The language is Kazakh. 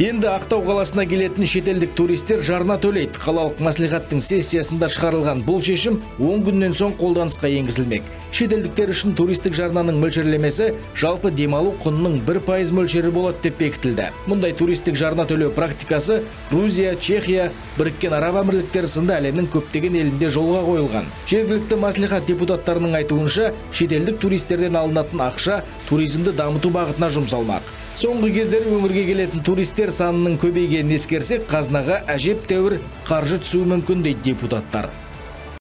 Енді Ақтау қаласына келетін шетелдік туристер жарна төлейді. Қалалық мәслихаттың сессиясында шығарылған бұл шешім 10 күннен соң қолданысқа енгізілмек. Шетелдіктер үшін туристік жарнаның мөлшерлемесі жалпы демалу құнының 1% мөлшері болады деп бекітілді. Мұндай туристік жарна төлеу практикасы Грузия, Чехия, Біріккен Араб Әмірліктері сынды әлемнің көптеген елінде жолға қойылған. Жергілікті мәслихат депутаттарының айтуынша, шетелдік туристерден алынатын ақша туризмді дамыту бағытына жұмсалмақ. Соңғы кездері өңірге келетін туристер санының көбейгенін ескерсек, қазынаға әжептәуір қаржы түсуі мүмкін дейді депутаттар.